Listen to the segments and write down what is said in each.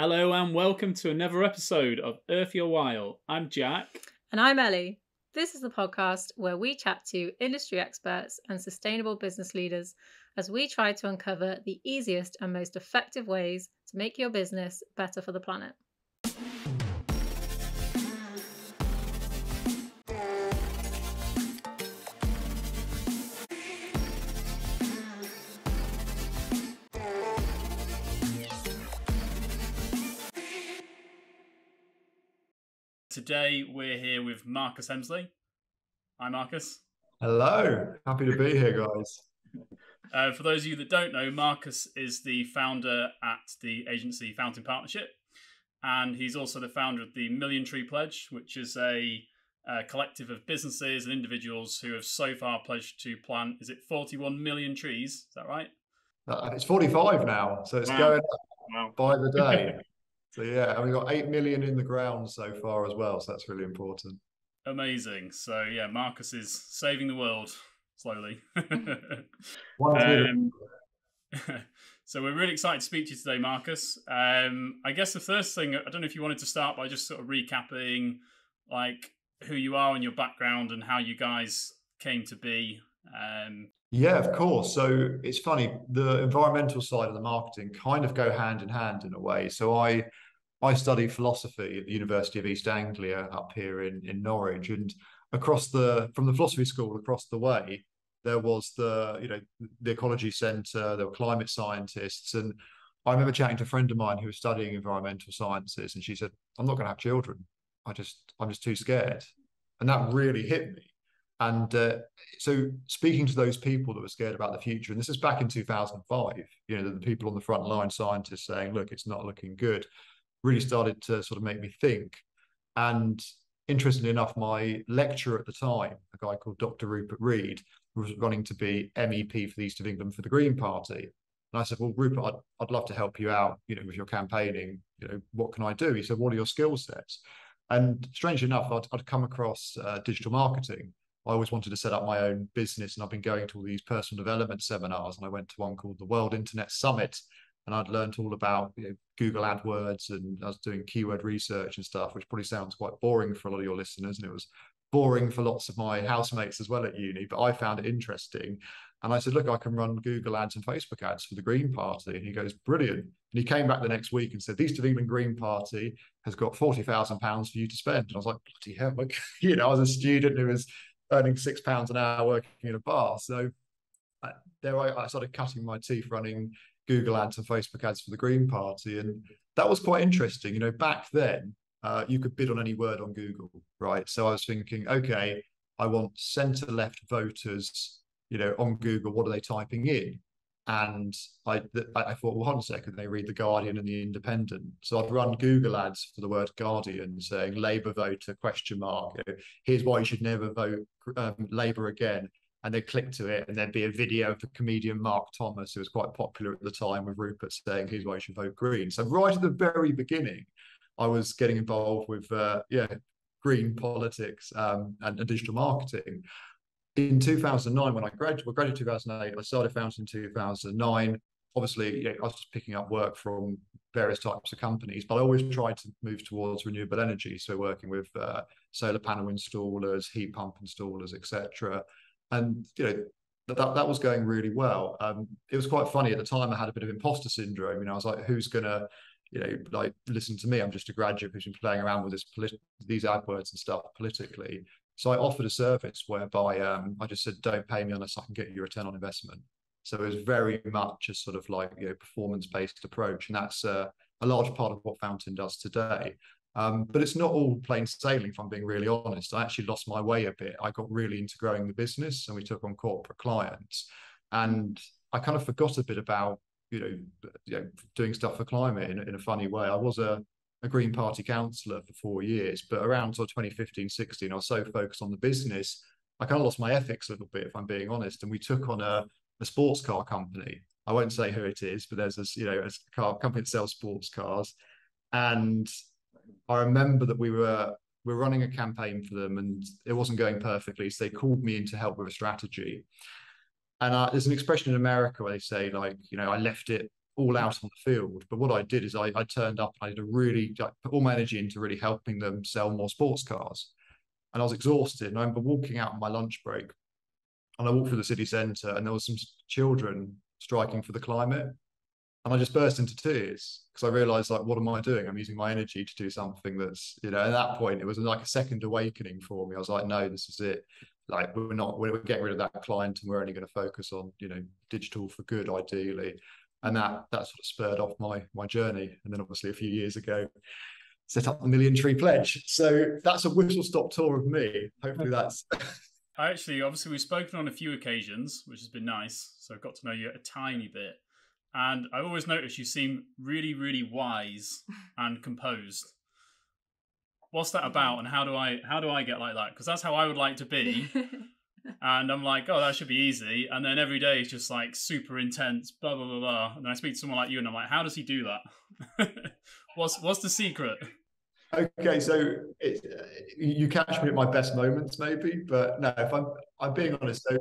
Hello and welcome to another episode of Earth Your While. I'm Jack. And I'm Ellie. This is the podcast where we chat to industry experts and sustainable business leaders as we try to uncover the easiest and most effective ways to make your business better for the planet. Today we're here with Marcus Hemsley. Hi, Marcus. Hello. Happy to be here, guys. Uh, for those of you that don't know, Marcus is the founder at the agency Fountain Partnership, and he's also the founder of the Million Tree Pledge, which is a, a collective of businesses and individuals who have so far pledged to plant. Is it 41 million trees? Is that right? Uh, it's 45 now, so it's wow. going up wow. by the day. so yeah, and we've got 8 million in the ground so far as well, so that's really important. Amazing. So yeah, Marcus is saving the world slowly. um, so we're really excited to speak to you today, Marcus. Um, I guess the first thing I don't know if you wanted to start by just sort of recapping like who you are and your background and how you guys came to be. Um, yeah, of course. So it's funny, the environmental side of the marketing kind of go hand in hand in a way. So I I studied philosophy at the University of East Anglia up here in, in Norwich. And across the from the philosophy school across the way, there was the, you know, the ecology centre, there were climate scientists. And I remember chatting to a friend of mine who was studying environmental sciences, and she said, I'm not gonna have children. I just I'm just too scared. And that really hit me. And uh, so, speaking to those people that were scared about the future, and this is back in 2005, you know, the people on the front line, scientists saying, "Look, it's not looking good." Really started to sort of make me think. And interestingly enough, my lecturer at the time, a guy called Dr. Rupert Read, was running to be MEP for the East of England for the Green Party. And I said, well, Rupert, I'd, I'd love to help you out, you know, with your campaigning. You know, what can I do? He said, what are your skill sets? And strangely enough, I'd, I'd come across uh, digital marketing. I always wanted to set up my own business, and I've been going to all these personal development seminars. And I went to one called the World Internet Summit, and I'd learned all about you know, Google AdWords and I was doing keyword research and stuff, which probably sounds quite boring for a lot of your listeners. And it was boring for lots of my housemates as well at uni, but I found it interesting. And I said, look, I can run Google ads and Facebook ads for the Green Party. And he goes, brilliant. And he came back the next week and said, the East of England Green Party has got £40,000 for you to spend. And I was like, bloody hell. Like, you know, I was a student who was earning six pounds an hour working in a bar. So uh, there I, I started cutting my teeth running Google ads and Facebook ads for the Green Party. And that was quite interesting. You know, back then, uh, you could bid on any word on Google, right? So I was thinking, okay, I want center left voters, you know, on Google, what are they typing in? And I, I thought, well, hold a second, they read The Guardian and The Independent. So I'd run Google ads for the word Guardian saying Labour voter question mark. Here's why you should never vote um, Labour again and they'd click to it and there'd be a video of the comedian Mark Thomas, who was quite popular at the time, with Rupert saying, here's why you should vote Green. So right at the very beginning, I was getting involved with, uh, yeah, green politics um, and, and, digital marketing. In 2009, when I graduated, graduated 2008, I started Fountain in 2009. Obviously, I was picking up work from various types of companies, but I always tried to move towards renewable energy. So working with uh, solar panel installers, heat pump installers, etc and you know that that was going really well. Um, it was quite funny at the time. I had a bit of imposter syndrome. You know, I was like, who's gonna, you know, like listen to me? I'm just a graduate who's been playing around with this polit- these AdWords and stuff politically. So I offered a service whereby um, I just said, don't pay me unless I can get you a return on investment. So it was very much a sort of like you know performance based approach, and that's uh, a large part of what Fountain does today. Um, but it's not all plain sailing, if I'm being really honest. I actually lost my way a bit. I got really into growing the business and we took on corporate clients. And I kind of forgot a bit about, you know, you know doing stuff for climate in, in a funny way. I was a, a Green Party councillor for four years, but around sort of 2015, 16, I was so focused on the business, I kind of lost my ethics a little bit, if I'm being honest. And we took on a, a sports car company. I won't say who it is, but there's this, you know, a car company that sells sports cars. And I remember that we were we were running a campaign for them and it wasn't going perfectly. So they called me in to help with a strategy. And there's an expression in America where they say, like, you know, I left it all out on the field. But what I did is I, I turned up and I did a really put all my energy into really helping them sell more sports cars. And I was exhausted. And I remember walking out on my lunch break and I walked through the city centre and there was some children striking for the climate. And I just burst into tears because I realized like, what am I doing? I'm using my energy to do something that's, you know, at that point it was like a second awakening for me. I was like, no, this is it. Like we're not, we're getting rid of that client and we're only going to focus on, you know, digital for good, ideally. And that that sort of spurred off my my journey. And then obviously a few years ago, set up the Million Tree Pledge. So that's a whistle stop tour of me. Hopefully that's I actually, obviously, we've spoken on a few occasions, which has been nice. So I've got to know you a tiny bit. And I always notice you seem really, really wise and composed. What's that about, and how do I how do I get like that? Because that's how I would like to be. and I'm like, oh, that should be easy. And then every day is just like super intense, blah blah blah blah. And then I speak to someone like you, and I'm like, how does he do that? what's what's the secret? Okay, so it, you catch me at my best moments, maybe, but no, if I'm I'm being honest, so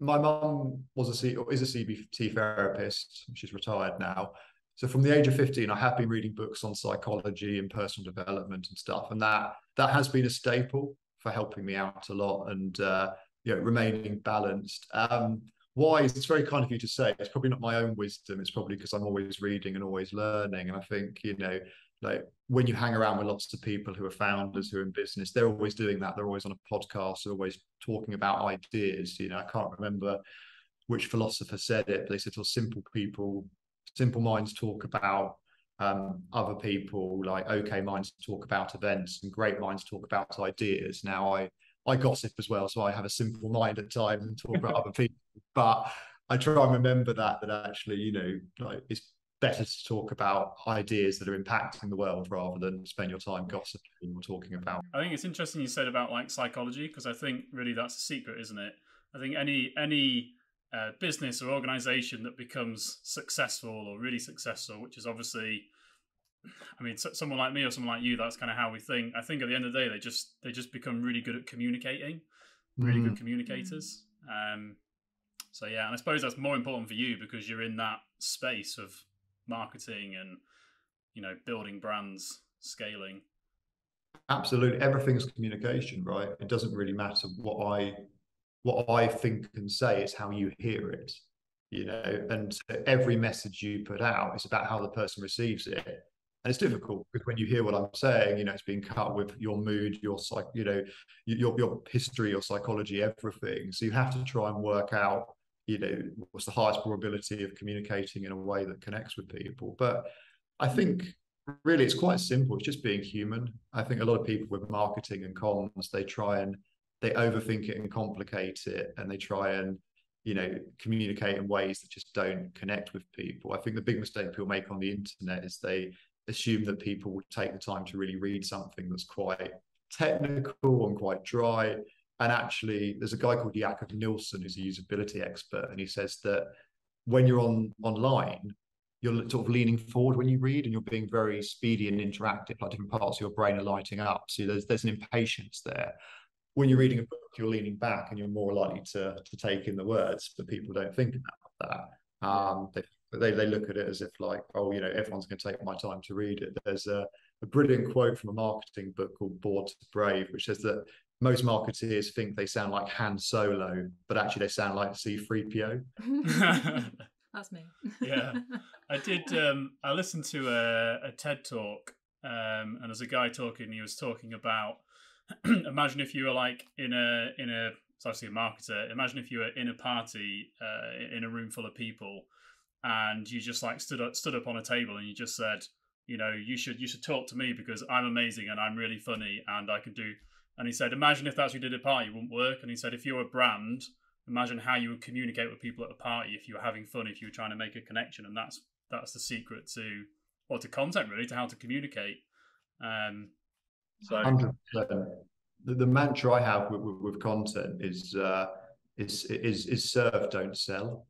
my mum was a C, is a CBT therapist. She's retired now. So from the age of 15, I have been reading books on psychology and personal development and stuff, and that that has been a staple for helping me out a lot and uh, you know remaining balanced. Um, why it's very kind of you to say it's probably not my own wisdom it's probably because i'm always reading and always learning and i think you know like when you hang around with lots of people who are founders who are in business they're always doing that. They're always on a podcast they're always talking about ideas you know i can't remember which philosopher said it but they said well simple people simple minds talk about um, other people like okay minds talk about events and great minds talk about ideas. Now i i gossip as well so i have a simple mind at times and talk about other people but i try and remember that that actually you know like it's better to talk about ideas that are impacting the world rather than spend your time gossiping or talking about. I think it's interesting you said about like psychology because I think really that's a secret, isn't it? I think any any uh, business or organization that becomes successful or really successful, which is obviously, I mean, someone like me or someone like you, that's kind of how we think. I think at the end of the day, they just they just become really good at communicating, really mm. good communicators. Um, so yeah, and I suppose that's more important for you because you're in that space of marketing and you know building brands, scaling. Absolutely, everything's communication, right? It doesn't really matter what I what I think and say; it's how you hear it. You know, and every message you put out is about how the person receives it. And it's difficult because when you hear what I'm saying, you know, it's being cut with your mood, your psych, you know, your your history, your psychology, everything. So you have to try and work out you know what's the highest probability of communicating in a way that connects with people. But i think really it's quite simple. It's just being human. I think a lot of people with marketing and comms they try and they overthink it and complicate it and they try and you know communicate in ways that just don't connect with people. I think the big mistake people make on the internet is they assume that people will take the time to really read something that's quite technical and quite dry and actually, there's a guy called Jakob Nielsen who's a usability expert, and he says that when you're on online, you're sort of leaning forward when you read, and you're being very speedy and interactive. Like different parts of your brain are lighting up. So there's there's an impatience there. When you're reading a book, you're leaning back, and you're more likely to to take in the words. But people don't think about that. Um, they, they they look at it as if like, oh, you know, everyone's going to take my time to read it. There's a a brilliant quote from a marketing book called Bored to Brave, which says that most marketeers think they sound like Han Solo, but actually they sound like C3PO. That's me. yeah. I did um I listened to a, a TED talk um and there's a guy talking he was talking about imagine if you were like in a in a it's obviously a marketer, imagine if you were in a party uh, in a room full of people and you just like stood up stood up on a table and you just said, you know, you should you should talk to me because I'm amazing and I'm really funny and I can do and he said, imagine if that's what you did at a party, it wouldn't work. And he said, if you're a brand, imagine how you would communicate with people at a party if you were having fun, if you were trying to make a connection. And that's that's the secret to or to content really, to how to communicate. Um, so 100%. The, the mantra I have with, with, with content is uh, is is is serve, don't sell.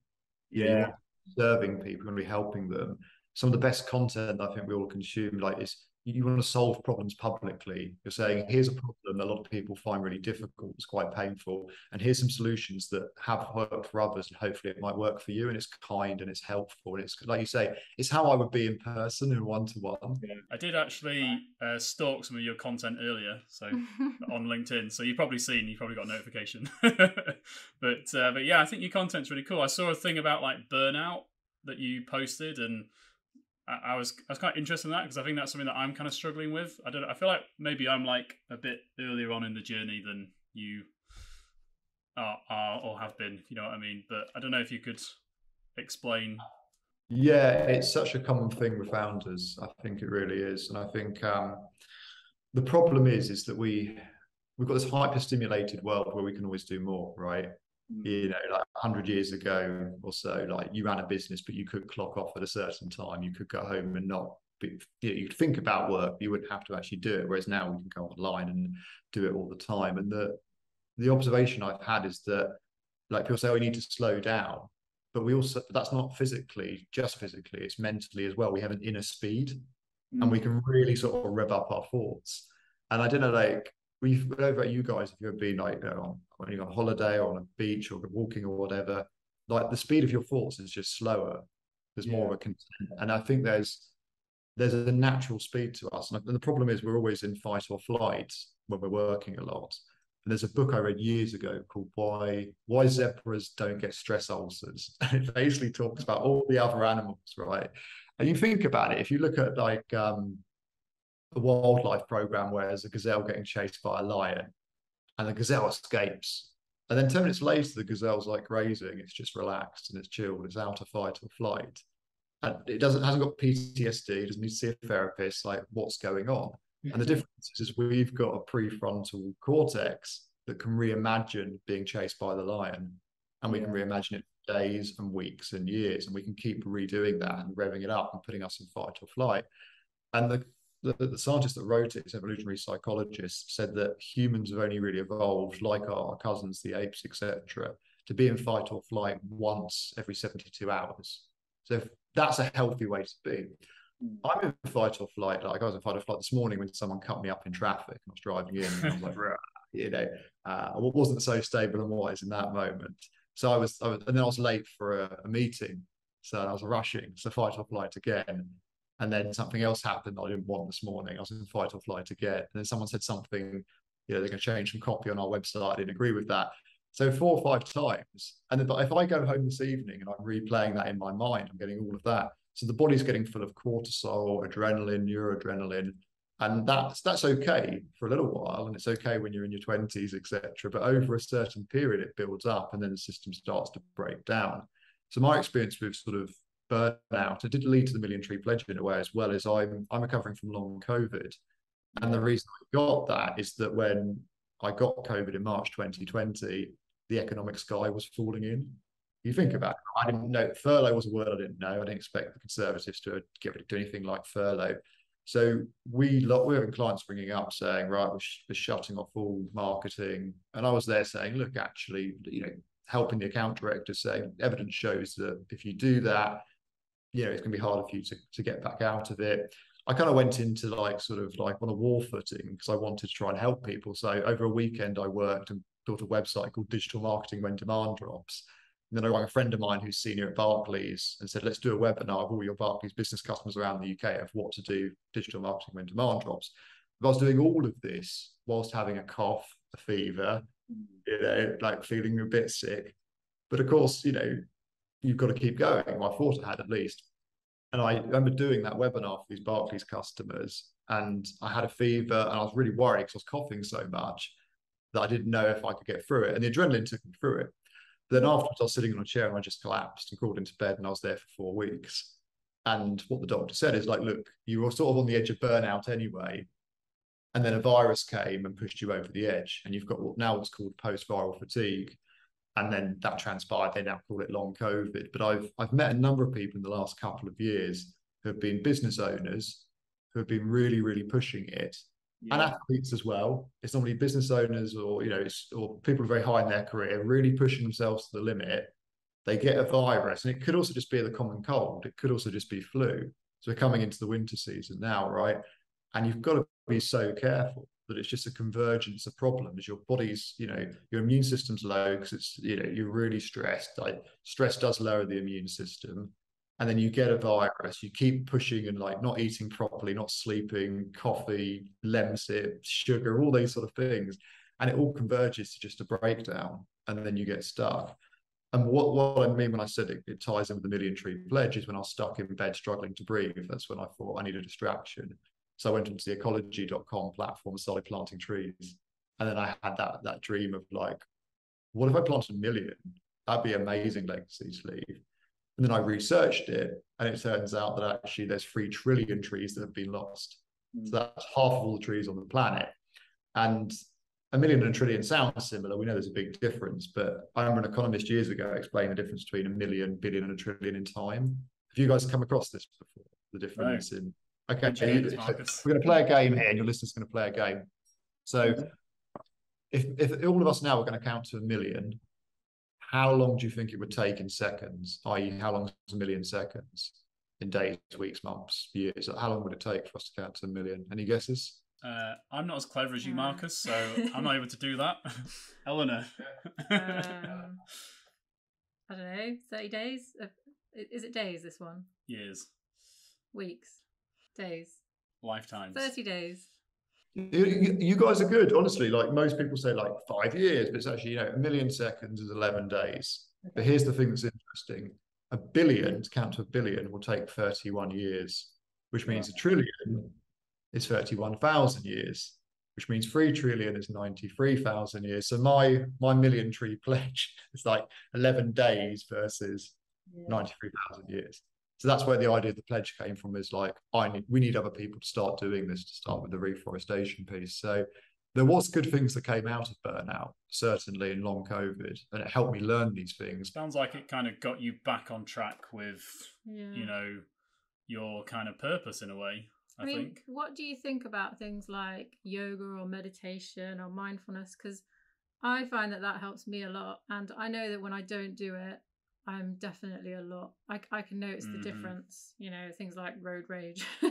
Yeah, serving people and be helping them. Some of the best content I think we all consume, like is you want to solve problems publicly. You're saying, here's a problem that a lot of people find really difficult, it's quite painful, and here's some solutions that have worked for others, and hopefully it might work for you. And it's kind and it's helpful, and it's like you say, it's how I would be in person in one to one. I did actually uh, stalk some of your content earlier, so on LinkedIn. So you've probably seen, you've probably got a notification. but uh, but yeah, I think your content's really cool. I saw a thing about like burnout that you posted and I, was I was kind of interested in that because I think that's something that I'm kind of struggling with. I don't. I feel like maybe I'm like a bit earlier on in the journey than you are, are or have been. You know what I mean? But I don't know if you could explain. Yeah, it's such a common thing with founders. I think it really is, and I think um, the problem is is that we we've got this hyper stimulated world where we can always do more, right? Mm. you know, like 100 years ago or so, like you ran a business, but you could clock off at a certain time. You could go home and not be, you, know, you'd think about work, you wouldn't have to actually do it. Whereas now we can go online and do it all the time. And the, the observation I've had is that like people say, oh, we need to slow down. But we also, that's not physically, just physically, it's mentally as well. We have an inner speed mm. and we mm. can really sort of rev up our thoughts. And I don't know, like, we've over at you guys, if you've ever been like you know, when you're on holiday or on a beach or walking or whatever, like the speed of your thoughts is just slower. There's yeah. more of a content, and I think there's there's a natural speed to us. And the problem is we're always in fight or flight when we're working a lot. And there's a book I read years ago called Why Why Zebras Don't Get Stress Ulcers. And it basically talks about all the other animals, right? And you think about it, if you look at like um, a wildlife program where there's a gazelle getting chased by a lion and the gazelle escapes. And then 10 minutes later, the gazelle's like grazing, it's just relaxed and it's chilled, it's out of fight or flight. And it doesn't hasn't got PTSD, it doesn't need to see a therapist, like what's going on. And the mm-hmm. difference is we've got a prefrontal cortex that can reimagine being chased by the lion. And we can reimagine it for days and weeks and years. And we can keep redoing that and revving it up and putting us in fight or flight. And the the, the scientist that wrote it, evolutionary psychologist, said that humans have only really evolved, like our cousins, the apes, etc., to be in fight or flight once every 72 hours. So that's a healthy way to be. I'm in fight or flight. Like I was in fight or flight this morning when someone cut me up in traffic and I was driving in and I was like, you know, uh, I wasn't so stable and wise in that moment. So I was, I was and then I was late for a, a meeting. So I was rushing. So fight or flight again. And then something else happened that I didn't want this morning. I was in fight or flight again. And then someone said something, you know, they're going to change some copy on our website. I didn't agree with that. So four or five times. And then, but if I go home this evening and I'm replaying that in my mind, I'm getting all of that. So the body's getting full of cortisol, adrenaline, neuroadrenaline. And that's that's okay for a little while, and it's okay when you're in your 20s, etc. But over a certain period, it builds up, and then the system starts to break down. So my experience with sort of burnout. It did lead to the Million Tree Pledge in a way as well as I'm I'm recovering from long COVID. And the reason I got that is that when I got COVID in March 2020, the economic sky was falling in. You think about it, I didn't know furlough was a word I didn't know. I didn't expect the Conservatives to get rid of anything like furlough. So we lot we're having clients bringing up saying, right, we're, sh- we're shutting off all marketing. And I was there saying, look, actually, you know, helping the account director say evidence shows that if you do that, you know, it's going to be harder for you to, to get back out of it. I kind of went into like sort of like on a war footing because I wanted to try and help people. So over a weekend, I worked and built a website called Digital Marketing When Demand Drops. And then I rang a friend of mine who's senior at Barclays and said, let's do a webinar of all your Barclays business customers around the UK of what to do digital marketing when demand drops. But I was doing all of this whilst having a cough, a fever, mm. you know, like feeling a bit sick. But of course, you know, you've got to keep going. Well, I thought I had at least. And I remember doing that webinar for these Barclays customers, and I had a fever, and I was really worried because I was coughing so much that I didn't know if I could get through it. And the adrenaline took me through it. But then afterwards, I was sitting on a chair and I just collapsed and crawled into bed, and I was there for four weeks. And what the doctor said is like, look, you were sort of on the edge of burnout anyway. And then a virus came and pushed you over the edge. And you've got what now what's called post viral fatigue and then that transpired. They now call it long COVID. But I've I've met a number of people in the last couple of years who have been business owners who have been really really pushing it, yeah. and athletes as well. It's normally business owners or you know or people very high in their career really pushing themselves to the limit. They get a virus, and it could also just be the common cold. It could also just be flu. So we're coming into the winter season now, right? and you've got to be so careful that it's just a convergence of problems. Your body's, you know, your immune system's low because it's, you know, you're really stressed. Like stress does lower the immune system. And then you get a virus, you keep pushing and like not eating properly, not sleeping, coffee, lemsip, sugar, all these sort of things. And it all converges to just a breakdown. And then you get stuck. And what, what I mean when I said it, it ties in with the million tree pledge is when I was stuck in bed struggling to breathe. That's when I thought I need a distraction. So I went onto the ecologi.com platform and started planting trees. And then I had that that dream of like, what if I planted a million? That'd be amazing legacy to leave. And then I researched it, and it turns out that actually there's three trillion trees that have been lost. Mm. So that's half of all the trees on the planet. And a million and a trillion sounds similar. We know there's a big difference, but I remember an economist years ago explaining the difference between a million, billion, and a trillion in time. Have you guys come across this before? The difference in Okay, we're going to play a game here, and your listeners are going to play a game. So, if if all of us now are going to count to a million, how long do you think it would take in seconds? I.e., how long is a million seconds in days, weeks, months, years? How long would it take for us to count to a million? Any guesses? Uh, I'm not as clever as you, Marcus, so I'm not able to do that. Eleanor. um, I don't know. Thirty days. Is it days? This one. Years. Weeks days. Lifetimes. 30 days. You, you, guys are good, honestly. Like most people say, like five years, but it's actually, you know, a million seconds is 11 days. Okay. But here's the thing that's interesting a billion, to count to a billion, will take 31 years, which means a trillion is 31,000 years, which means 3 trillion is 93,000 years. So my my million tree pledge is like 11 days versus yeah. 93,000 years so that's where the idea of the pledge came from is like i need we need other people to start doing this to start with the reforestation piece so there was good things that came out of burnout certainly in long covid and it helped me learn these things sounds like it kind of got you back on track with yeah. you know your kind of purpose in a way I, I mean, think. what do you think about things like yoga or meditation or mindfulness? Because I find that that helps me a lot. And I know that when I don't do it, I'm definitely a lot. I, I can notice mm. the difference. You know, things like road rage.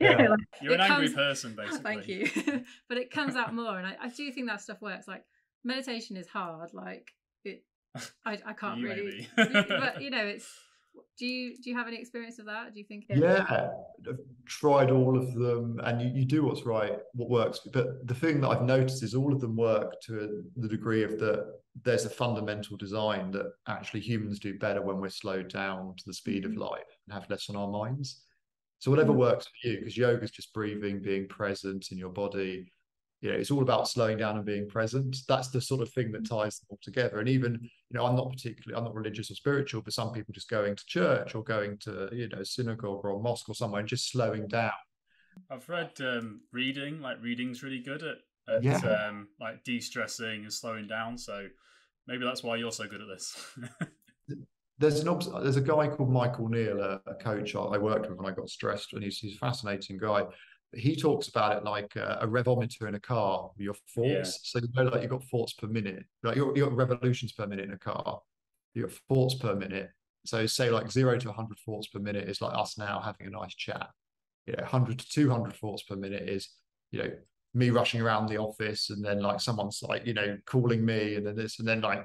yeah, like, you're an angry person, basically. Thank you, but it comes out more, and I, I do think that stuff works. Like meditation is hard. Like it, I, I can't really. but you know, it's do you do you have any experience of that? Do you think? Yeah, I've tried all of them, and you, you do what's right, what works. But the thing that I've noticed is all of them work to the degree of that. There's a fundamental design that actually humans do better when we're slowed down to the speed of mm-hmm. light and have less on our minds. So whatever mm-hmm. works for you, because yoga is just breathing, being present in your body you know it's all about slowing down and being present that's the sort of thing that ties them all together and even you know i'm not particularly i'm not religious or spiritual but some people just going to church or going to you know synagogue or mosque or somewhere and just slowing down i've read um, reading like reading's really good at, at yeah. um, like de-stressing and slowing down so maybe that's why you're so good at this there's an there's a guy called Michael Neill, a, a coach I, I worked with when I got stressed, and he's, he's a fascinating guy he talks about it like a, a revometer in a car, your thoughts. Yeah. So you know, like you've got thoughts per minute, like you got revolutions per minute in a car, you got thoughts per minute. So say like zero to 100 thoughts per minute is like us now having a nice chat. You know, 100 to 200 thoughts per minute is, you know, me rushing around the office and then like someone's like, you know, calling me and then this and then like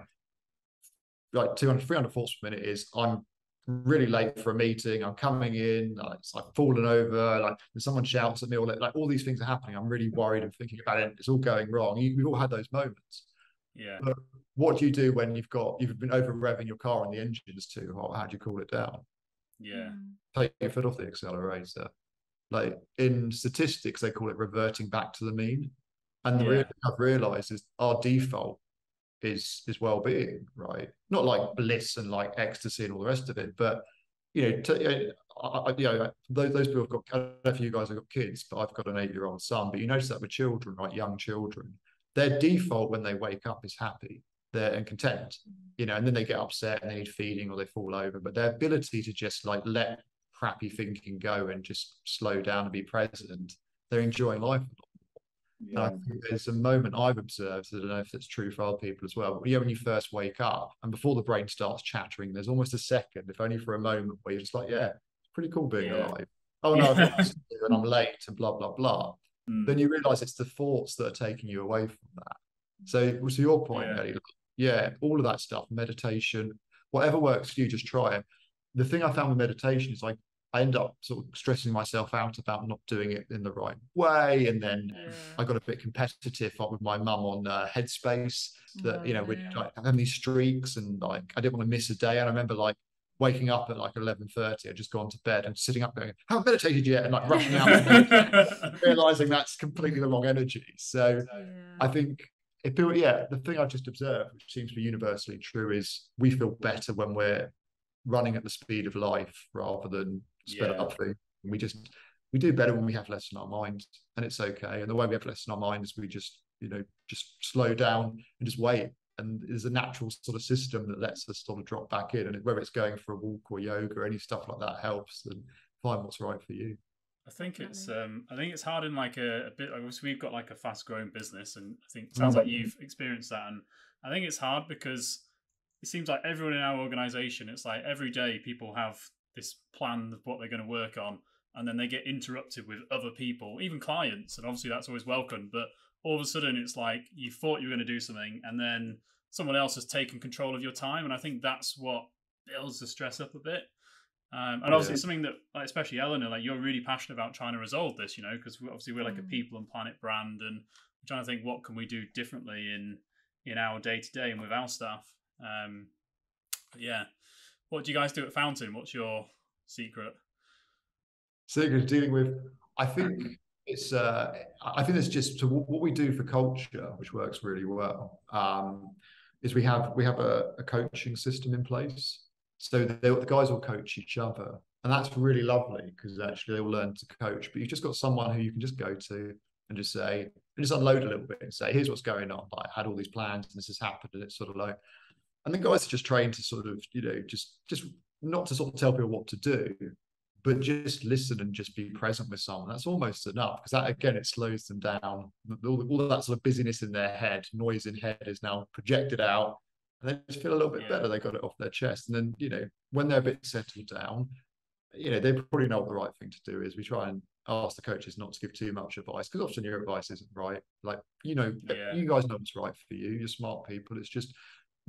like 200, 300 thoughts per minute is I'm really late for a meeting. I'm coming in, like, it's like falling over, like someone shouts at me, or like, like, all these things are happening. I'm really worried and thinking about it. It's all going wrong. You, we've all had those moments. Yeah. But what do you do when you've got you've been over revving your car and the engine's too hot? How do you cool it down? Yeah. Hmm. Take your foot off the accelerator. Like in statistics, they call it reverting back to the mean. And the yeah. real I've realized is our default is is well-being right not like bliss and like ecstasy and all the rest of it but you know to, I, you know those, those people have got I don't know if you guys have got kids but I've got an eight-year-old son but you notice that with children right young children their default when they wake up is happy they're and content you know and then they get upset and they need feeding or they fall over but their ability to just like let crappy thinking go and just slow down and be present they're enjoying life yeah. I think there's a moment I've observed, I don't know if it's true for other people as well, but yeah, when you first wake up and before the brain starts chattering, there's almost a second, if only for a moment, where you're just like, yeah, it's pretty cool being yeah. alive. oh no, I've Yeah. got this to do and I'm late and blah blah blah. Mm. Then you realise it's the thoughts that are taking you away from that. So to your point, Yeah. Eddie, yeah, all of that stuff, meditation, whatever works for you, just try it. The thing I found with meditation is like I end up sort of stressing myself out about not doing it in the right way, and then Yeah. I got a bit competitive with my mum on uh, Headspace. That you know, Oh, yeah. like having these streaks, and like I didn't want to miss a day. And I remember like waking up at like eleven thirty, I'd just gone to bed and sitting up going, "Haven't meditated yet," and like rushing out, realizing that's completely the wrong energy. So Yeah. I think if people, yeah, the thing I've just observed, which seems to be universally true, is we feel better when we're running at the speed of life rather than sped Yeah. up thing. And we just we do better when we have less in our mind, and it's okay. And the way we have less in our mind is we just you know just slow down and just wait. And there's a natural sort of system that lets us sort of drop back in, and whether it's going for a walk or yoga or any stuff like that helps. And find what's right for you. I think it's um I think it's hard in like a, a bit obviously we've got like a fast growing business and I think it sounds like Mhm. you've experienced that and I think it's hard because it seems like everyone in our organization it's like every day people have this plan of what they're going to work on and then they get interrupted with other people even clients and obviously that's always welcome but all of a sudden it's like you thought you were going to do something and then someone else has taken control of your time and I think that's what builds the stress up a bit um, and obviously, Yeah. something that, like, especially Eleanor, like you're really passionate about trying to resolve this, you know, because obviously we're like a Mm. people and planet brand, and we're trying to think what can we do differently in in our day to day and with our staff. Um, yeah, what do you guys do at Fountain? What's your secret? Secret dealing with, I think it's, uh, I think it's just so what we do for culture, which works really well, um, is we have we have a, a coaching system in place. So the guys will coach each other, and that's really lovely because actually they will learn to coach. But you've just got someone who you can just go to and just say and just unload a little bit and say, "Here's what's going on. Like, I had all these plans, and this has happened," and it's sort of like, and the guys are just trained to sort of, you know, just just not to sort of tell people what to do, but just listen and just be present with someone. That's almost enough because that again it slows them down. All, all that sort of busyness in their head, noise in head is now projected out, and they just feel a little bit Yeah. better. They got it off their chest, and then you know when they're a bit settled down, you know they probably know what the right thing to do is. We try and ask the coaches not to give too much advice because often your advice isn't right. Like you know, Yeah. you guys know what's right for you. You're smart people. It's just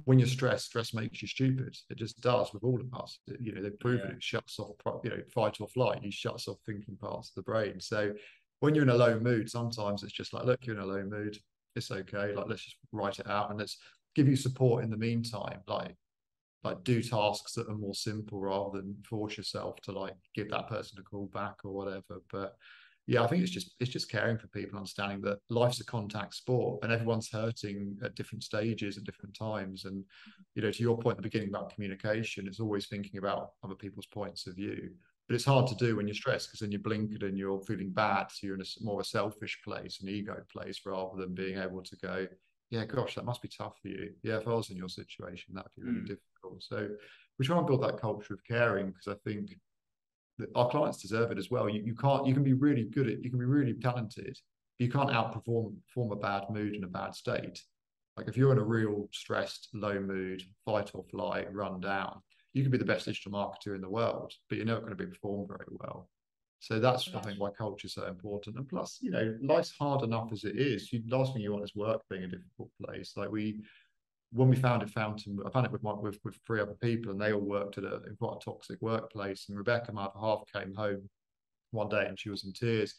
when you're mm. stressed, stress makes you stupid. It just does with all of us. You know, they've proven Yeah. it shuts off, you know, fight or flight. You shuts off thinking parts of the brain. So when you're in a low mood, sometimes it's just like, look, you're in a low mood. It's okay. Like, let's just write it out and let's give you support in the meantime. Like, like do tasks that are more simple rather than force yourself to like give that person a call back or whatever. But yeah, I think it's just it's just caring for people, understanding that life's a contact sport and everyone's hurting at different stages at different times. And you know, to your point at the beginning about communication, it's always thinking about other people's points of view. But it's hard to do when you're stressed because then you're blinkered and you're feeling bad. So you're in a more a selfish place, an ego place, rather than being able to go, yeah, gosh, that must be tough for you. Yeah, if I was in your situation, that'd be really Mm. difficult. So we try and build that culture of caring because I think our clients deserve it as well. You, you can't, you can be really good at, you can be really talented. but You can't outperform perform a bad mood in a bad state. Like if you're in a real stressed, low mood, fight or flight, run down, you can be the best digital marketer in the world, but you're never going to be performed very well. So that's I think why culture is so important. And plus, you know, life's hard enough as it is. You last thing you want is work being a difficult place. Like we when we found it Fountain, I found it with my with, with three other people and they all worked at a in quite a toxic workplace. And Rebecca, my other half, came home one day and she was in tears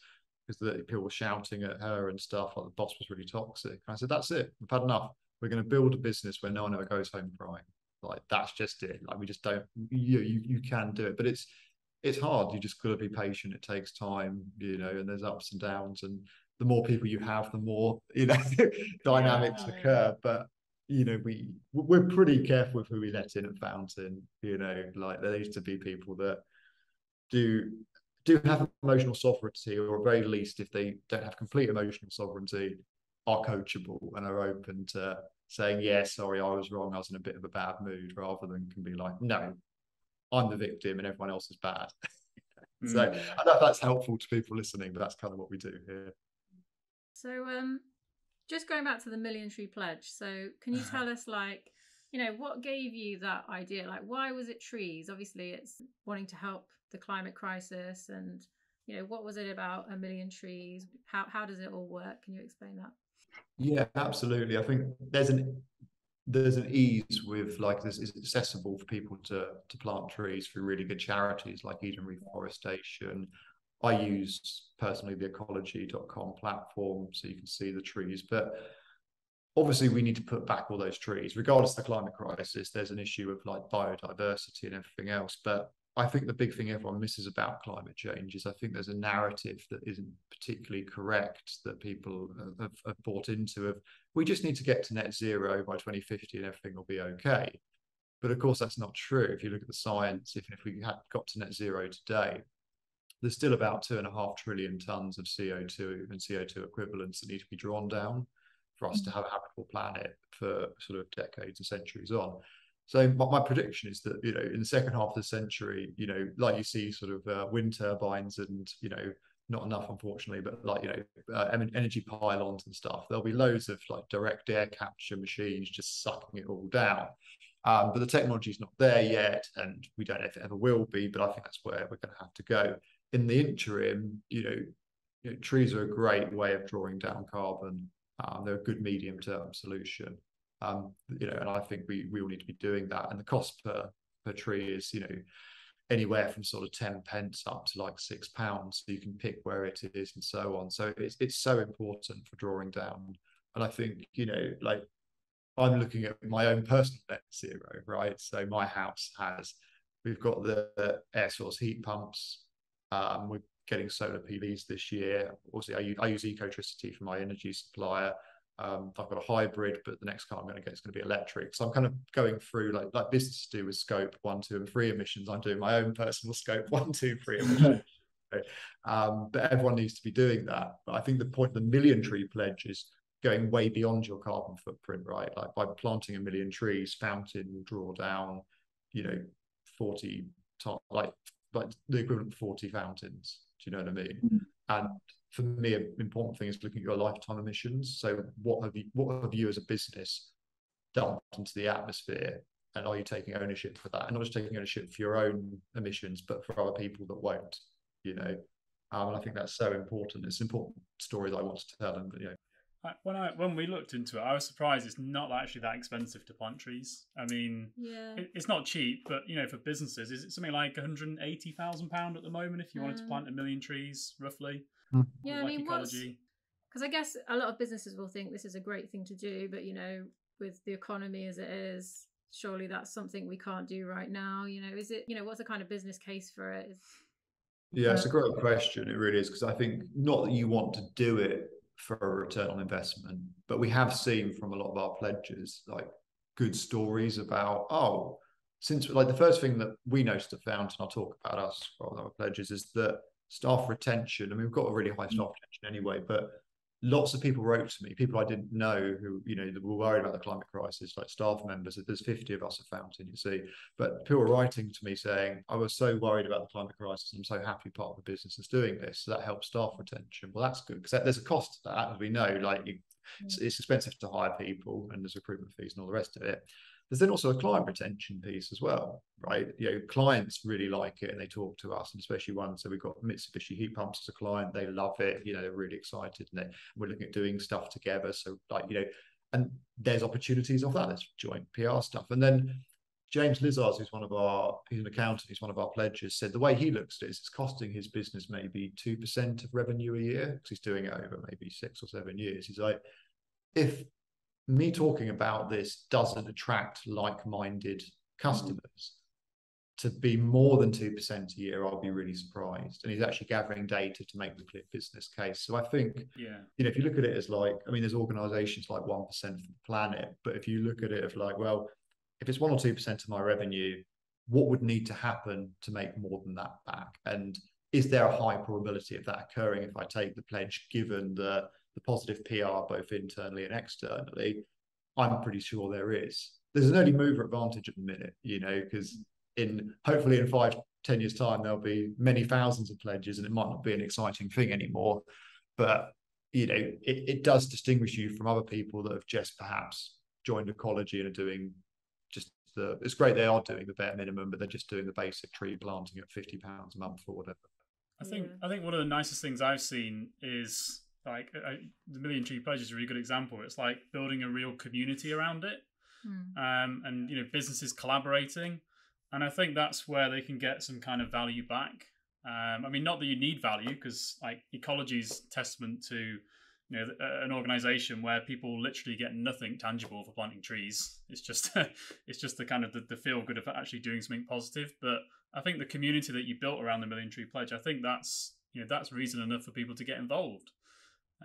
because the people were shouting at her and stuff, like the boss was really toxic. And I said, That's it, we've had enough. We're going to build a business where no one ever goes home crying. Like that's just it. Like we just don't you you you can do it. But it's it's hard. You just got to be patient. It takes time, you know, and there's ups and downs. And the more people you have, the more you know dynamics Yeah. occur. But you know, we we're pretty careful with who we let in at Fountain. You know, like there needs to be people that do do have emotional sovereignty, or at very least, if they don't have complete emotional sovereignty, are coachable and are open to saying, "Yeah, sorry, I was wrong. I was in a bit of a bad mood," rather than can be like, "No, I'm the victim and everyone else is bad." so Mm. don't know that's helpful to people listening, but that's kind of what we do here. So, um, just going back to the Million Tree Pledge. So, can you tell us, like, you know, what gave you that idea? Like, why was it trees? Obviously, it's wanting to help the climate crisis and you know, what was it about a million trees? How how does it all work? Can you explain that? Yeah, absolutely. I think there's an there's an ease with like this is accessible for people to to plant trees through really good charities like Eden Reforestation. I use personally the ecologi.com platform so you can see the trees, but obviously we need to put back all those trees regardless of the climate crisis there's an issue of like biodiversity and everything else but I think the big thing everyone misses about climate change is I think there's a narrative that isn't particularly correct that people have, have bought into of we just need to get to net zero by 2050 and everything will be okay. But of course, that's not true. If you look at the science, if we had got to net zero today, there's still about two and a half trillion tons of CO2 and CO2 equivalents that need to be drawn down for us mm-hmm. to mm. have a habitable planet for sort of decades and centuries on. So my, my, prediction is that you know in the second half of the century, you know, like you see sort of uh, wind turbines and you know not enough unfortunately, but like you know uh, energy pylons and stuff. There'll be loads of like direct air capture machines just sucking it all down. Um, but the technology is not there yet, and we don't know if it ever will be. But I think that's where we're going to have to go. In the interim, you know, you know trees are a great way of drawing down carbon. Um, they're a good medium-term solution. Um, you know, and I think we we all need to be doing that. And the cost per per tree is, you know, anywhere from sort of 10 pence up to like six pounds. So you can pick where it is and so on. So it's it's so important for drawing down. And I think, you know, like I'm looking at my own personal net zero, right? So my house has we've got the air source heat pumps. Um, we're getting solar PVs this year. Obviously, I use, I use Ecotricity for my energy supplier. Um, I've got a hybrid, but the next car I'm going to get is going to be electric. So I'm kind of going through like like businesses do with scope one, two, and three emissions. I'm doing my own personal scope one, two, three emissions. um, but everyone needs to be doing that. But I think the point of the million tree pledge is going way beyond your carbon footprint, right? Like by planting a million trees, Fountain will draw down, you know, 40 like like the equivalent of 40 fountains. Do you know what I mean? Mm-hmm. And for me, an important thing is looking at your lifetime emissions. So, what have you, what have you as a business dumped into the atmosphere, and are you taking ownership for that? And not just taking ownership for your own emissions, but for other people that won't. You know, um, and I think that's so important. It's an important story that I want to tell, and you know. When I when we looked into it, I was surprised it's not actually that expensive to plant trees. I mean, yeah, it, it's not cheap, but you know, for businesses, is it something like one hundred eighty thousand pound at the moment if you wanted to plant a million trees, roughly? Mm. Yeah, I mean, because I guess a lot of businesses will think this is a great thing to do, but you know, with the economy as it is, surely that's something we can't do right now. You know, is it? You know, what's the kind of business case for it? Is, yeah, it's a great question. It really is because I think not that you want to do it for a return on investment, but we have seen from a lot of our pledges like good stories about oh, since like the first thing that we noticed at Fountain, I'll talk about us from our pledges is that staff retention. I mean, we've got a really high mm. staff retention anyway, but lots of people wrote to me, people I didn't know who, you know, were worried about the climate crisis, like staff members. There's 50 of us at Fountain, you see. But people were writing to me saying, I was so worried about the climate crisis. I'm so happy part of the business is doing this. So that helps staff retention. Well, that's good because there's a cost to that, as we know. Like, you, it's, mm. it's expensive to hire people and there's recruitment fees and all the rest of it. There's then also a client retention piece as well, right? You know, clients really like it and they talk to us, and especially one. So we've got Mitsubishi heat pumps as a client; they love it. You know, they're really excited, and they, we're looking at doing stuff together. So, like, you know, and there's opportunities of that. There's joint PR stuff, and then James Lizards, who's one of our, he's an accountant, he's one of our pledges, said the way he looks at it is it's costing his business maybe 2% of revenue a year because he's doing it over maybe six or seven years. He's like, if me talking about this doesn't attract like-minded customers. To be more than 2% a year i'll be really surprised. And he's actually gathering data to make the clear business case. So i think yeah. you know if you look at it as like i mean there's organizations like 1% for the planet but if you look at it of like well if it's 1 or 2% of my revenue what would need to happen to make more than that back? And is there a high probability of that occurring if i take the pledge given the the positive PR both internally and externally, I'm pretty sure there is. There's an early mover advantage at the minute, you know, because in hopefully in five, ten years' time, there'll be many thousands of pledges and it might not be an exciting thing anymore. But you know, it, it does distinguish you from other people that have just perhaps joined ecologi and are doing just the it's great they are doing the bare minimum, but they're just doing the basic tree planting at fifty pounds a month or whatever. I think. I think one of the nicest things I've seen is like I, the Million Tree Pledge is a really good example. It's like building a real community around it, mm. um, and you know businesses collaborating, and I think that's where they can get some kind of value back. Um, I mean, not that you need value because like ecologi is testament to you know an organization where people literally get nothing tangible for planting trees it's just it's just the kind of the, the feel good of actually doing something positive but i think the community that you built around the million tree pledge i think that's you know that's reason enough for people to get involved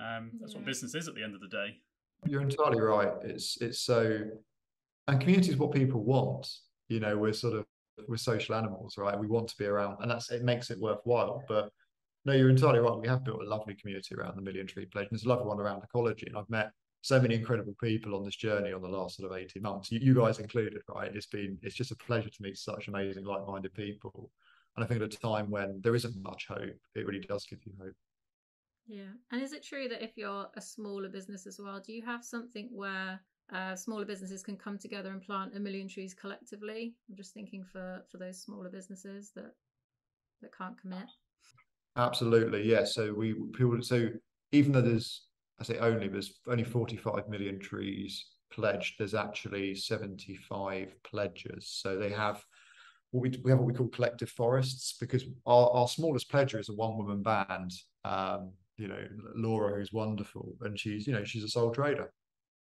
um, that's yeah. what business is at the end of the day you're entirely right it's it's so and community is what people want you know we're sort of we're social animals right we want to be around and that's it makes it worthwhile but no, you're entirely right. We have built a lovely community around the Million Tree Pledge. And there's a lovely one around Ecologi. And I've met so many incredible people on this journey on the last sort of 18 months, you, you guys included, right? It's been, it's just a pleasure to meet such amazing, like minded people. And I think at a time when there isn't much hope, it really does give you hope. Yeah. And is it true that if you're a smaller business as well, do you have something where uh, smaller businesses can come together and plant a million trees collectively? I'm just thinking for for those smaller businesses that that can't commit. Absolutely, yeah. So we people so even though there's I say only there's only 45 million trees pledged, there's actually 75 pledges. So they have what we we have what we call collective forests because our, our smallest pledger is a one woman band. Um, you know, Laura, who's wonderful, and she's you know she's a sole trader,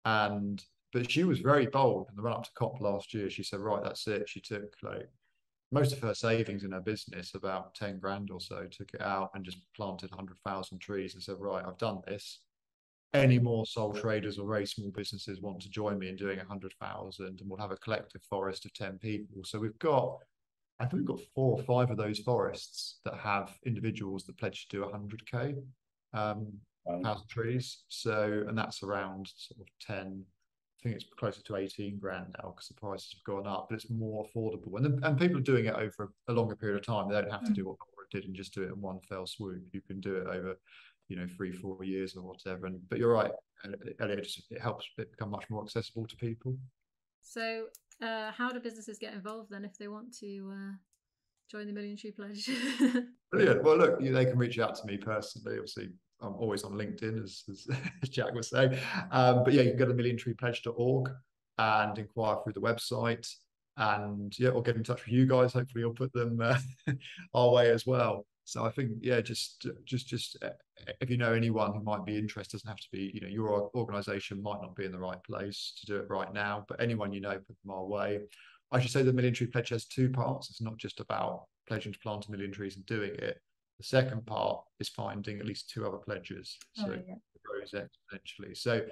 and but she was very bold in the run up to COP last year. She said, right, that's it. She took like most of her savings in her business, about 10 grand or so, took it out and just planted 100,000 trees and said, right, I've done this. Any more sole traders or very small businesses want to join me in doing 100,000 and we'll have a collective forest of 10 people. So we've got, I think we've got four or five of those forests that have individuals that pledge to do 100K um, thousand trees. So, and that's around sort of 10, I think it's closer to 18 grand now because the prices have gone up, but it's more affordable. And and people are doing it over a longer period of time. They don't have to mm. do what Laura did and just do it in one fell swoop. You can do it over, you know, three, four years or whatever. And but you're right, Elliot, it helps it become much more accessible to people. So, uh, how do businesses get involved then if they want to uh, join the Million Tree Pledge? Brilliant. Well, look, they can reach out to me personally. Obviously, I'm always on LinkedIn, as, as, as Jack was saying. Um, but yeah, you can go to milliontreepledge.org and inquire through the website. And yeah, or get in touch with you guys. Hopefully, you'll put them uh, our way as well. So I think yeah, just just just uh, if you know anyone who might be interested, doesn't have to be you know your organisation might not be in the right place to do it right now, but anyone you know, put them our way. I should say the Million Tree Pledge has two parts. It's not just about pledging to plant a million trees and doing it. The second part is finding at least two other pledges, oh, so oh, yeah. it grows exponentially. So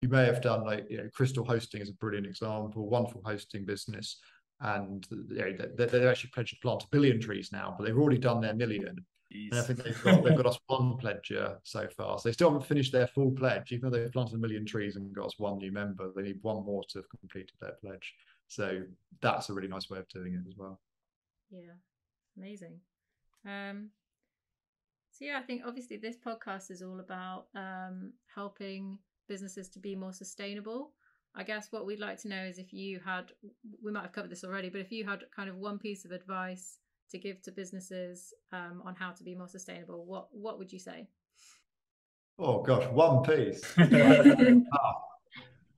you may have done like you know, Krystal Hosting is a brilliant example, wonderful hosting business, and you know, they, they're actually pledged to plant a billion trees now, but they've already done their million. And I think they've got, they've got us one pledger so far. So they still haven't finished their full pledge, even though they've planted a million trees and got us one new member. They need one more to have completed their pledge. So that's a really nice way of doing it as well. Yeah, amazing. Um, so yeah, I think obviously this podcast is all about um, helping businesses to be more sustainable. I guess what we'd like to know is if you had, we might have covered this already, but if you had kind of one piece of advice to give to businesses um, on how to be more sustainable, what what would you say? Oh gosh, one piece.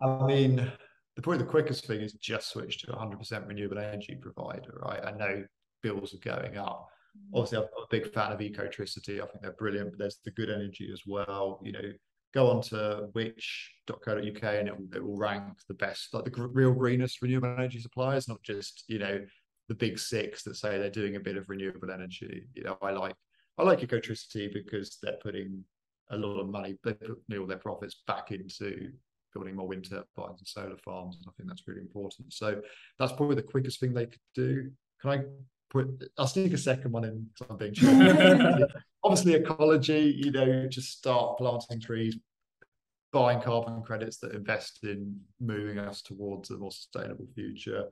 I mean, the probably the quickest thing is just switch to 100% renewable energy provider, right? I know bills are going up, mm-hmm. obviously I'm a big fan of Ecotricity. I think they're brilliant, but there's the good energy as well. You know, go on to which.co.uk and it will, it will rank the best, like the real greenest renewable energy suppliers, not just, you know, the big six that say they're doing a bit of renewable energy. You know, I like I like Ecotricity because they're putting a lot of money, they put all their profits back into building more wind turbines and solar farms. And I think that's really important. So that's probably the quickest thing they could do. Can I put I'll sneak a second one in I'm being Obviously, Ecologi, you know, just start planting trees, buying carbon credits that invest in moving us towards a more sustainable future.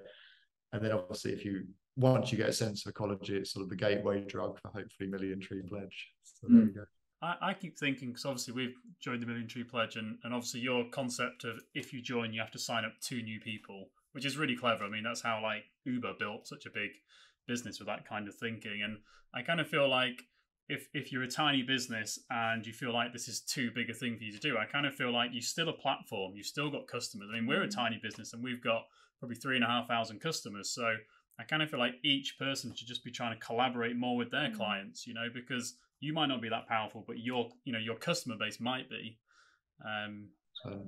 And then obviously if you once you get a sense of Ecologi, it's sort of the gateway drug for hopefully Million Tree Pledge. So there mm. you go. I, I keep thinking because obviously we've joined the Million Tree Pledge, and, and obviously your concept of if you join, you have to sign up two new people, which is really clever. I mean, that's how like Uber built such a big business with that kind of thinking. And I kind of feel like if if you're a tiny business and you feel like this is too big a thing for you to do, I kind of feel like you're still a platform. You've still got customers. I mean, we're a Mm. tiny business and we've got probably three and a half thousand customers. So I kind of feel like each person should just be trying to collaborate more with their Mm. clients. You know, because you might not be that powerful, but your you know your customer base might be. Um, So,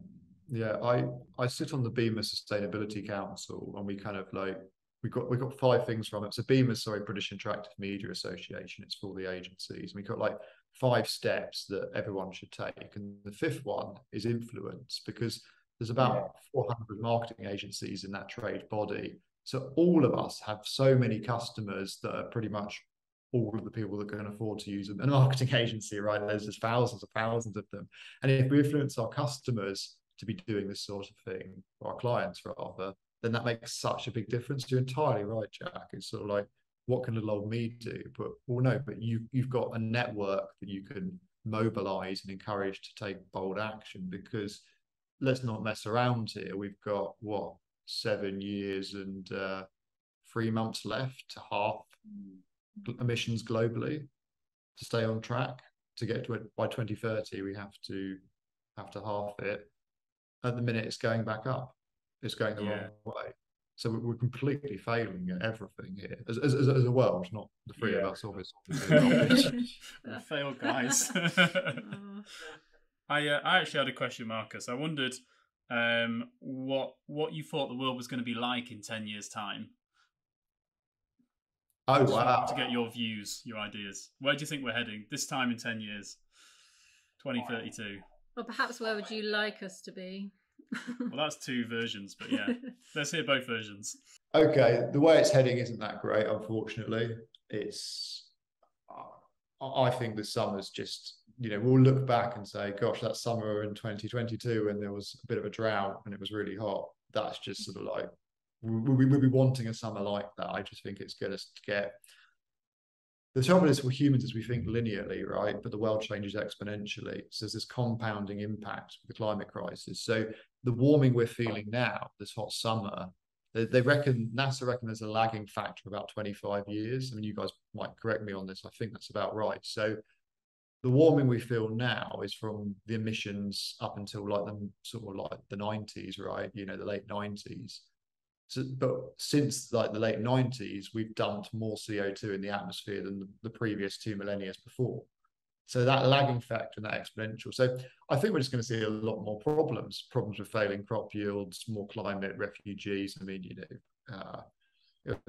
yeah, I I sit on the BIMA Sustainability Council, and we kind of like we got we got five things from it. So BIMA, sorry, British Interactive Media Association. It's for all the agencies. And we got like five steps that everyone should take, and the fifth one is influence because there's about 400 marketing agencies in that trade body. So all of us have so many customers that are pretty much all of the people that can afford to use a a marketing agency, right? There's just thousands and thousands of them. And if we influence our customers to be doing this sort of thing, or our clients rather, then that makes such a big difference. You're entirely right, Jack. It's sort of like, what can little old me do? But well, no, but you you've got a network that you can mobilize and encourage to take bold action because let's not mess around here. We've got what seven years and uh, three months left to half gl- emissions globally to stay on track to get to it by 2030 we have to have to half it at the minute it's going back up it's going the Yeah. wrong way so we- we're completely failing at everything here as, as, as as a world not the three Yeah. of us obviously We're failed guys. I uh, I actually had a question, Marcus. I wondered um, what what you thought the world was going to be like in ten years' time. Oh Just wanted wow To get your views, your ideas. Where do you think we're heading this time in ten years? Twenty thirty two. Or perhaps where would you like us to be? Well, that's two versions, but yeah, let's hear both versions. okay the way it's heading isn't that great unfortunately it's I- i think the summer's just you know we'll look back and say gosh that summer in 2022 when there was a bit of a drought and it was really hot that's just sort of like we- will be wanting a summer like that i just think it's going to get the trouble is for humans is we think linearly, right? But the world changes exponentially. So there's this compounding impact of the climate crisis. So the warming we're feeling now, this hot summer, they, they reckon NASA reckon there's a lagging factor about 25 years. I mean, you guys might correct me on this. I think that's about right. So the warming we feel now is from the emissions up until like the sort of like the 90s, right? You know, the late 90s. So, but since like the late 90s, we've dumped more CO2 in the atmosphere than the, the previous two millennia before. So that lagging factor and that exponential. So I think we're just going to see a lot more problems, problems with failing crop yields, more climate refugees. I mean, you know, uh,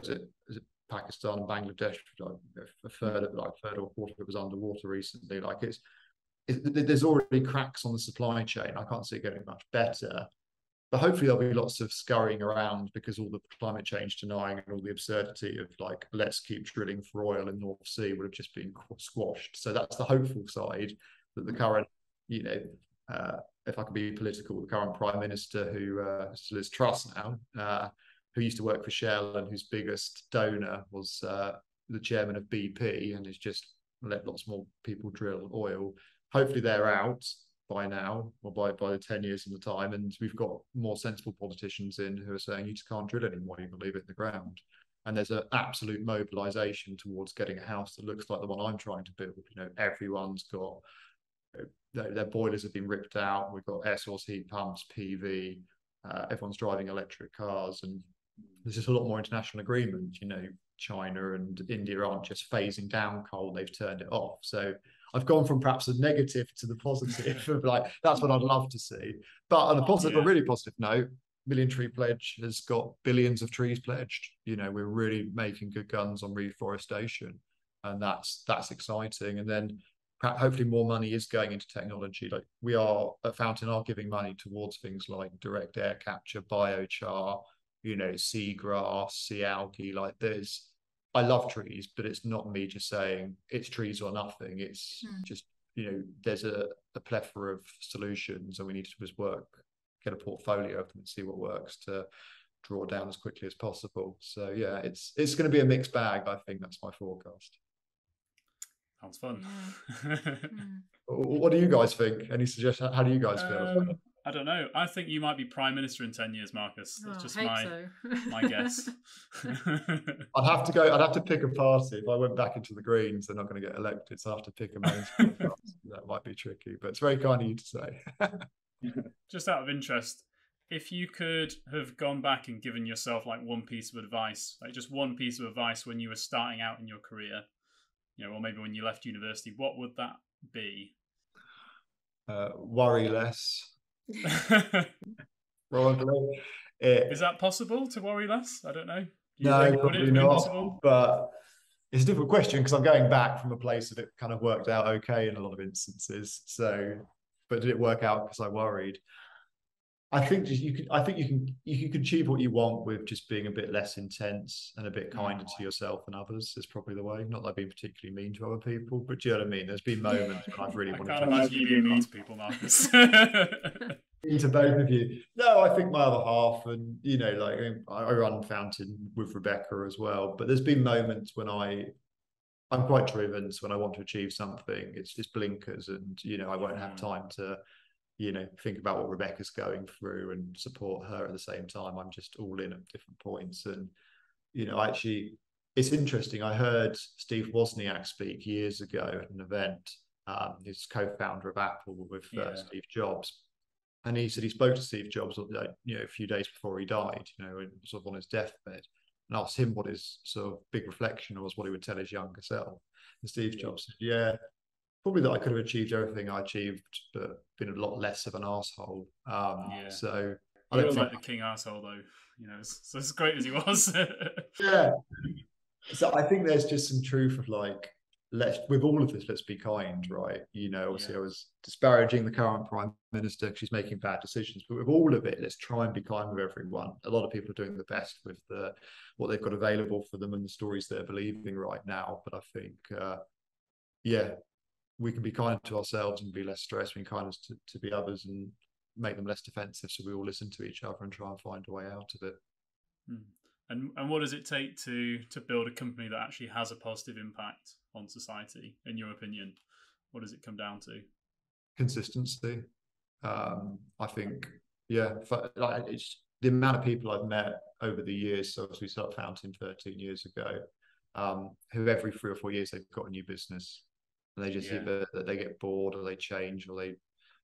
is it, is it Pakistan and Bangladesh? Like a third, of, like third or a quarter of it was underwater recently. Like it's, it, there's already cracks on the supply chain. I can't see it getting much better. But hopefully there'll be lots of scurrying around because all the climate change denying and all the absurdity of like let's keep drilling for oil in North Sea would have just been squashed. So that's the hopeful side that the current, you know, uh, if I could be political, the current prime minister who uh, is Liz Truss now, uh, who used to work for Shell and whose biggest donor was uh, the chairman of BP and has just let lots more people drill oil. Hopefully they're out by now or by by the 10 years of the time and we've got more sensible politicians in who are saying you just can't drill anymore you can leave it in the ground. And there's an absolute mobilization towards getting a house that looks like the one i'm trying to build. You know everyone's got their, their boilers have been ripped out we've got air source heat pumps pv uh, everyone's driving electric cars and there's just a lot more international agreement you know china and india aren't just phasing down coal they've turned it off. So I've gone from perhaps the negative to the positive of like that's what I'd love to see. But on a oh, positive, Yeah. a really positive note, Million Tree Pledge has got billions of trees pledged. You know, we're really making good guns on reforestation, and that's that's exciting. And then perhaps, hopefully more money is going into technology. Like we are at Fountain are giving money towards things like direct air capture, biochar, you know, seagrass, sea algae. Like there's I love trees, but it's not me just saying it's trees or nothing. It's Hmm. just you know there's a, a plethora of solutions, and we need to just work, get a portfolio of them, and see what works to draw down as quickly as possible. So yeah, it's it's going to be a mixed bag. I think that's my forecast. Sounds fun. Mm. What do you guys think? Any suggestions? How do you guys feel? Um, I don't know. I think you might be prime minister in ten years, Marcus. That's Oh, just my so. my guess. I'd have to go. I'd have to pick a party. If I went back into the Greens, they're not going to get elected. So I have to pick a mainstream. That might be tricky, but it's very kind of you to say. just out of interest, if you could have gone back and given yourself like one piece of advice, like just one piece of advice when you were starting out in your career, you know, or maybe when you left university, what would that be? Uh, worry less, probably. It- Is that possible to worry less? I don't know. Do you no, probably not. possible? But it's a difficult question because I'm going back from a place that it kind of worked out okay in a lot of instances. So, but did it work out because I worried? I think just you can. I think you can. You can achieve what you want with just being a bit less intense and a bit kinder to yourself and others. Is probably the way. Not that I've been particularly mean to other people, but do you know what I mean? There's been moments when I've really I wanted to imagine you being mean to people, Marcus. to both of you. No, I think my other half, and you know, like um, I I run Fountain with Rebecca as well. But there's been moments when I, I'm quite driven. So when I want to achieve something, it's just blinkers, and you know, I won't have time to, you know, think about what Rebecca's going through and support her at the same time. I'm just all in at different points, and you know, actually, it's interesting. I heard Steve Wozniak speak years ago at an event. Um, he's co-founder of Apple with uh, Yeah. Steve Jobs, and he said he spoke to Steve Jobs, uh, you know, a few days before he died, you know, and sort of on his deathbed, and asked him what his sort of big reflection was, what he would tell his younger self. And Steve Jobs said, "Yeah, probably that I could have achieved everything I achieved, but been a lot less of an asshole." Um, Yeah. So I don't like the king asshole, though. You know, as, as great as he was. yeah. So I think there's just some truth of like, let's with all of this, let's be kind, right? You know, obviously Yeah. I was disparaging the current prime minister 'cause she's making bad decisions, but with all of it, let's try and be kind with everyone. A lot of people are doing the best with the what they've got available for them and the stories they're believing right now. But I think, uh, yeah, we can be kind to ourselves and be less stressed, be kind to, to be others and make them less defensive. So we all listen to each other and try and find a way out of it. Hmm. And and what does it take to to build a company that actually has a positive impact on society? In your opinion, what does it come down to? consistency. Um, I think, yeah, for, like it's the amount of people I've met over the years. So as we started Fountain 13 years ago, um, who every three or four years they've got a new business, and they just Yeah. either they get bored or they change or they,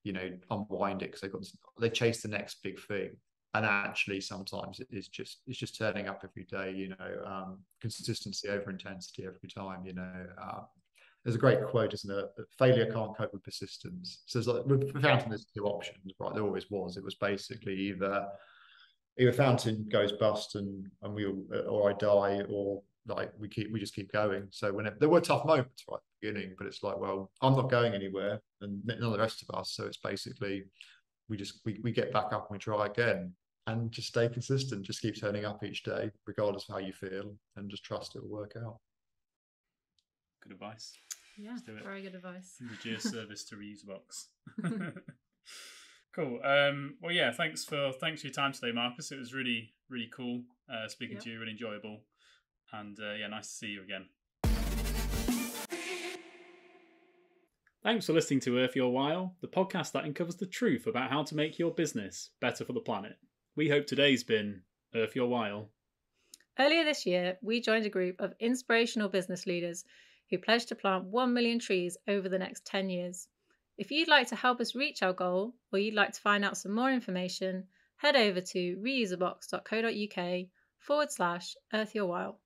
you know, unwind it because they've got they chase the next big thing. And actually, sometimes it is just it's just turning up every day. You know, um, consistency over intensity every time. You know, um, there's a great quote, isn't there? Failure can't cope with persistence. So it's like with with Fountain, there's two options, right? There always was. It was basically either either Fountain goes bust and and we all, or I die, or like we keep we just keep going. So when it, there were tough moments right beginning, but it's like, well, I'm not going anywhere, and none of the rest of us. So it's basically we just we, we get back up and we try again and just stay consistent. Just keep turning up each day, regardless of how you feel, and just trust it will work out. Good advice. Yeah, Let's do it. very good advice. Regia service to reuse box. cool. Um, well, yeah. Thanks for thanks for your time today, Marcus. It was really really cool uh, speaking Yeah. to you. Really enjoyable, and uh, yeah, nice to see you again. Thanks for listening to Earth Your While, the podcast that uncovers the truth about how to make your business better for the planet. We hope today's been Earth Your While. Earlier this year, we joined a group of inspirational business leaders who pledged to plant 1 million trees over the next 10 years. If you'd like to help us reach our goal, or you'd like to find out some more information, head over to reuseabox.co.uk forward slash earth your while.